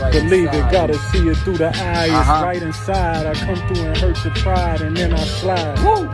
right Believe inside. it, gotta see it through the eye. It's Uh-huh. right inside. I come through and hurt your pride, and then I slide. Woo!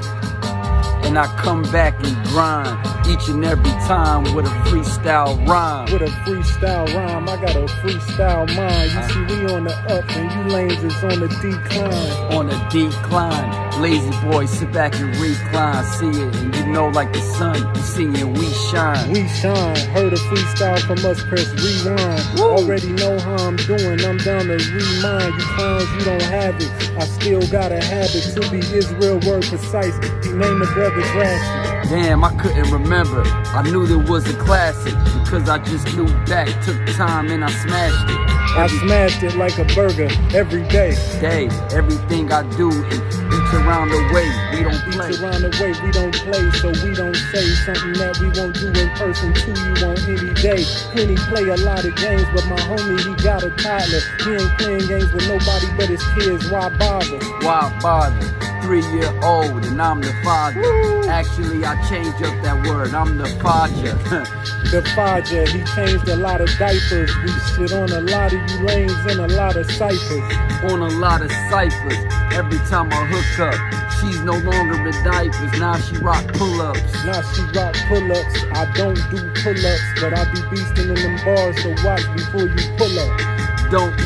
And I come back and grind each and every time with a freestyle rhyme. With a freestyle rhyme, I got a freestyle mind. You Uh. see, we on the up, and you lanes is on the decline. on a decline. Lazy boy, sit back and recline. See it, and you know, like the sun, you seeing we shine. We shine. Heard a freestyle from us, press rewind. Woo. Already know how I'm doing. I'm down to remind you clowns, you don't have it. I still got a habit to be Israel word precise. He named the brothers Rashi. Damn, I couldn't remember. I knew there was a classic because I just knew back, took time, and I smashed it. I smashed it like a burger every day. day, everything I do, and each around the way, we don't play. Each around the way, we don't play, so we don't say something that we won't do in person to you on any day. Plenty play a lot of games, but my homie, he got a toddler. He ain't playing games with nobody but his kids. Why bother? Why bother? Three year old, and I'm the father. Woo. Actually, I changed up that word. I'm the father. The Faja, he changed a lot of diapers. We sit on a lot of you lanes and a lot of ciphers. on a lot of ciphers. Every time I hook up, she's no longer in diapers. Now she rock pull ups. Now she rock pull-ups. I don't do pull-ups, but I be beasting in them bars, so watch before you pull up. Don't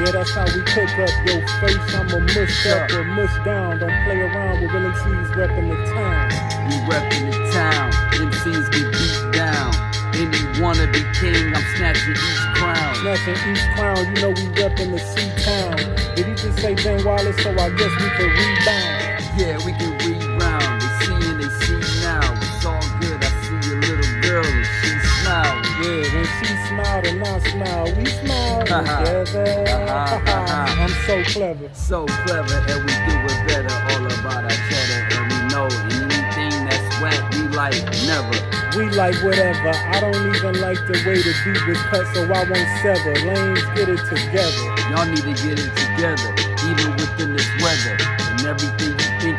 Yeah, that's how we cook up your face. I'ma mush up or mush down. Don't play around with Willem C's reppin' the town. We reppin' the town. MCs get beat down. Any wanna be king, I'm snatching each crown. Snatching each crown, you know we reppin' the C-Town. Did he just say Ben Wallace? So I guess we can rebound. Yeah, we can rebound. I smiled, we smiled Uh-huh. together. Uh-huh, uh-huh. I'm so clever. So clever and we do it better. All about our cheddar and we know anything that's wet, we like never. We like whatever. I don't even like the way the beat was cut, so I won't sever. Lanes get it together. Y'all need to get it together, even within this weather.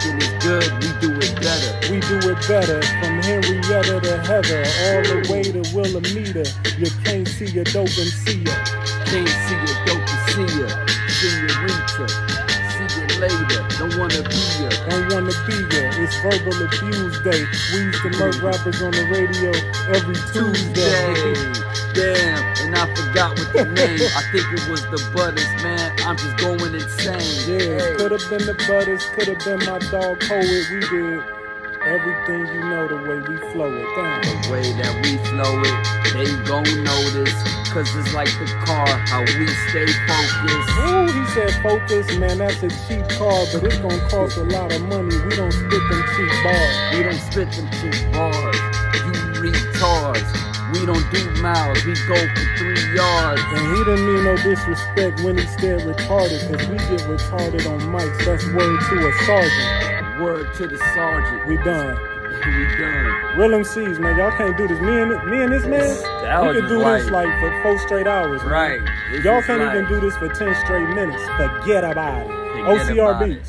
And you is good, we do it better. We do it better. From Henrietta to Heather, all the way to Willamita. You can't see a dope and see ya. Can't see it, dope to see ya. Senorita, see you later. Don't wanna be ya. Don't wanna be ya. It's verbal abuse day. We used to murk rappers on the radio every Tuesday. Tuesday. Damn, and I forgot what the name. I think it was the Butters, man. I'm just going insane. Yeah, Hey. could have been the Butters, could have been my dog Poet. We did everything you know the way we flow it. Damn. The way that we flow it, they gon' notice. Cause it's like the car, how we stay focused. Ooh, he said focus, man, that's a cheap car, but it's gonna cost a lot of money. We don't spit them cheap bars. We don't spit them cheap bars. You retards. We don't do miles, we go for three yards. And he didn't mean no disrespect when he said retarded, cause we get retarded on mics. That's word to a sergeant. Word to the sergeant. We done. We done. Real MCs, man, y'all can't do this. Me and me and this man, That we could just do this like- for four straight hours. man. Right. This Y'all can't like- even do this for ten straight minutes. Forget about it. Forget OCR about it.